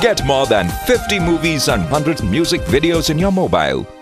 Get more than 50 movies and 100 music videos in your mobile.